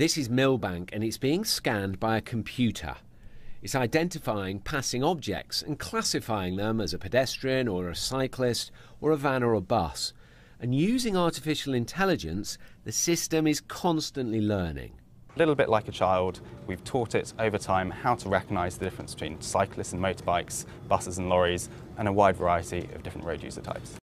This is Millbank and it's being scanned by a computer. It's identifying passing objects and classifying them as a pedestrian or a cyclist or a van or a bus. And using artificial intelligence, the system is constantly learning. A little bit like a child, we've taught it over time how to recognise the difference between cyclists and motorbikes, buses and lorries, and a wide variety of different road user types.